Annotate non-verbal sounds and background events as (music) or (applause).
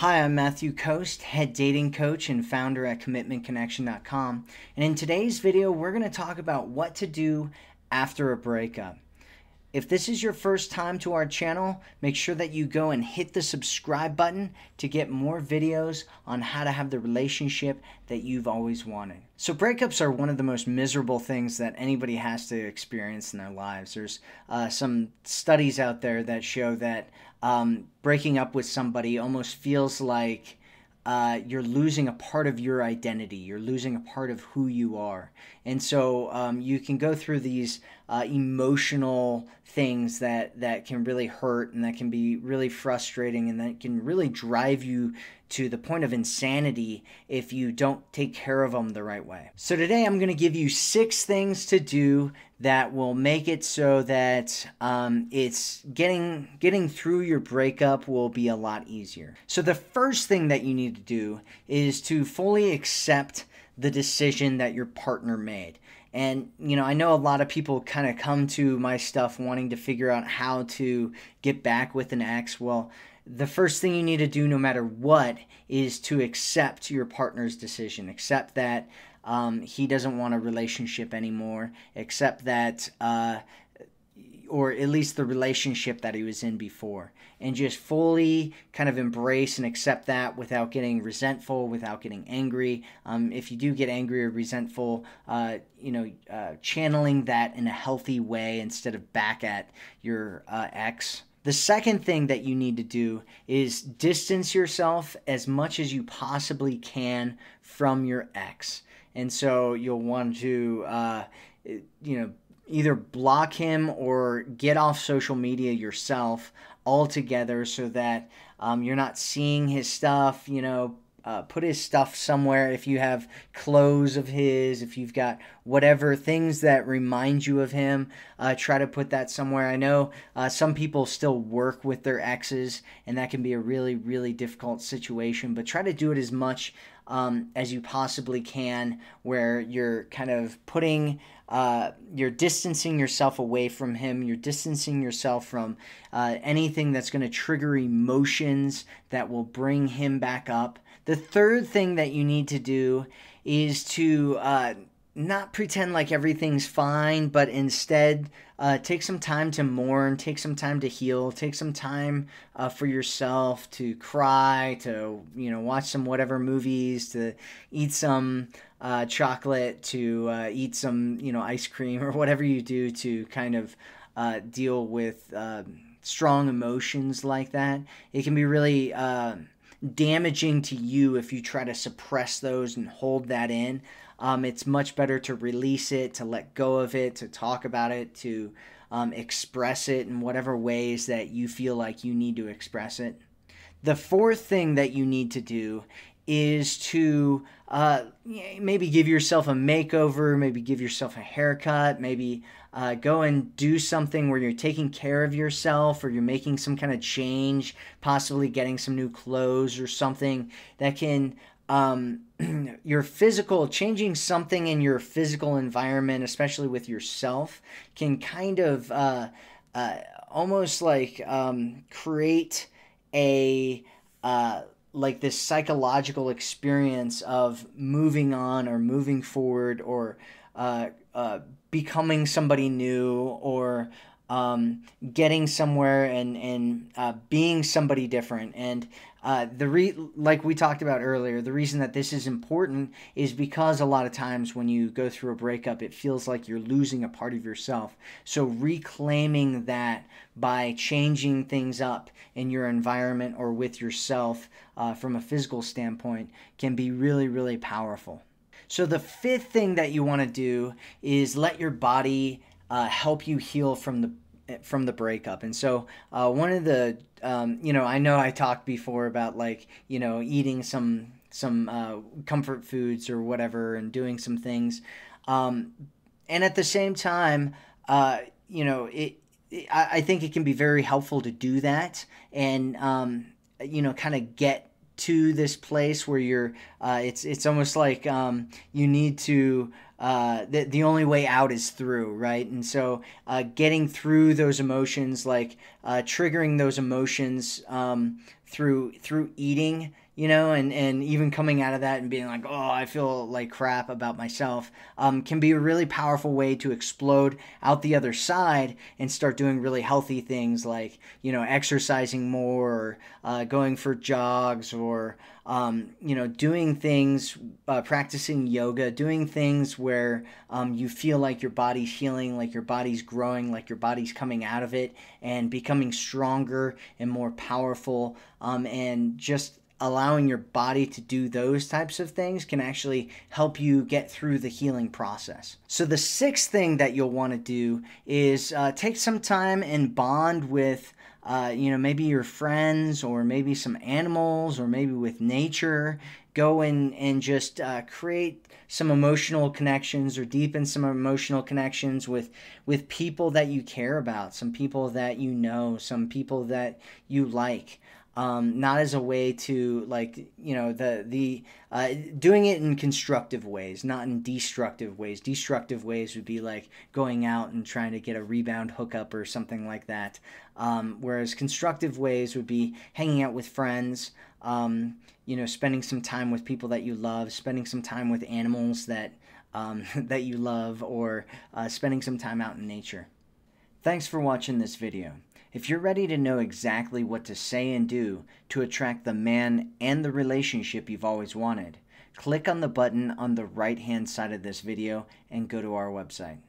Hi, I'm Matthew Coast, head dating coach and founder at commitmentconnection.com. And in today's video, we're going to talk about what to do after a breakup. If this is your first time to our channel, make sure that you go and hit the subscribe button to get more videos on how to have the relationship that you've always wanted. So, breakups are one of the most miserable things that anybody has to experience in their lives. There's uh, some studies out there that show that um, breaking up with somebody almost feels like uh, you're losing a part of your identity. You're losing a part of who you are. And so um, you can go through these uh, emotional things that, that can really hurt and that can be really frustrating and that can really drive you to the point of insanity if you don't take care of them the right way. So today I'm going to give you six things to do that will make it so that um, it's getting getting through your breakup will be a lot easier. So the first thing that you need to do is to fully accept the decision that your partner made. And, you know, I know a lot of people kind of come to my stuff wanting to figure out how to get back with an ex. Well, the first thing you need to do, no matter what, is to accept your partner's decision. Accept that um, he doesn't want a relationship anymore. Accept that, uh, or at least the relationship that he was in before. And just fully kind of embrace and accept that without getting resentful, without getting angry. Um, if you do get angry or resentful, uh, you know, uh, channeling that in a healthy way instead of back at your uh, ex the second thing that you need to do is distance yourself as much as you possibly can from your ex. And so you'll want to, uh, you know, either block him or get off social media yourself altogether so that um, you're not seeing his stuff, you know, uh, put his stuff somewhere. If you have clothes of his, if you've got whatever things that remind you of him, uh, try to put that somewhere. I know uh, some people still work with their exes, and that can be a really, really difficult situation, but try to do it as much um, as you possibly can, where you're kind of putting, uh, you're distancing yourself away from him, you're distancing yourself from uh, anything that's going to trigger emotions that will bring him back up. The third thing that you need to do is to uh, not pretend like everything's fine, but instead uh, take some time to mourn, take some time to heal, take some time uh, for yourself to cry, to you know watch some whatever movies, to eat some uh, chocolate, to uh, eat some you know ice cream (laughs) or whatever you do to kind of uh, deal with um, strong emotions like that. It can be really uh, damaging to you if you try to suppress those and hold that in. Um, it's much better to release it, to let go of it, to talk about it, to um, express it in whatever ways that you feel like you need to express it. The fourth thing that you need to do is to uh, maybe give yourself a makeover, maybe give yourself a haircut, maybe uh, go and do something where you're taking care of yourself or you're making some kind of change, possibly getting some new clothes or something that can um, (clears throat) your physical changing something in your physical environment especially with yourself can kind of uh, uh, almost like um, create a uh, like this psychological experience of moving on or moving forward or uh, uh, becoming somebody new or um, getting somewhere and and uh, being somebody different. And uh, the re like we talked about earlier, the reason that this is important is because a lot of times when you go through a breakup, it feels like you're losing a part of yourself. So reclaiming that by changing things up in your environment or with yourself uh, from a physical standpoint can be really really powerful. So the fifth thing that you want to do is let your body uh, help you heal from the from the breakup. And so uh, one of the um, you know I know I talked before about like you know eating some some uh, comfort foods or whatever and doing some things, um, and at the same time uh, you know it. I, I think it can be very helpful to do that and um, you know kind of get to this place where you're uh, it's it's almost like um, you need to uh, the, the only way out is through, right? And so uh, getting through those emotions, like uh, triggering those emotions um, through through eating you know, and, and even coming out of that and being like, oh, I feel like crap about myself, um, can be a really powerful way to explode out the other side and start doing really healthy things like, you know, exercising more, or, uh, going for jogs, or, um, you know, doing things, uh, practicing yoga, doing things where um, you feel like your body's healing, like your body's growing, like your body's coming out of it and becoming stronger and more powerful, um, and just allowing your body to do those types of things can actually help you get through the healing process. So, the sixth thing that you'll want to do is uh, take some time and bond with. Uh, you know, maybe your friends, or maybe some animals, or maybe with nature. Go and, and just uh, create some emotional connections or deepen some emotional connections with with people that you care about, some people that you know, some people that you like um, not as a way to like you know the the uh, doing it in constructive ways, not in destructive ways. Destructive ways would be like going out and trying to get a rebound hookup or something like that. Um, whereas constructive ways would be hanging out with friends, um, you know, spending some time with people that you love, spending some time with animals that um, (laughs) that you love, or uh, spending some time out in nature. Thanks for watching this video. If you're ready to know exactly what to say and do to attract the man and the relationship you've always wanted, click on the button on the right hand side of this video and go to our website.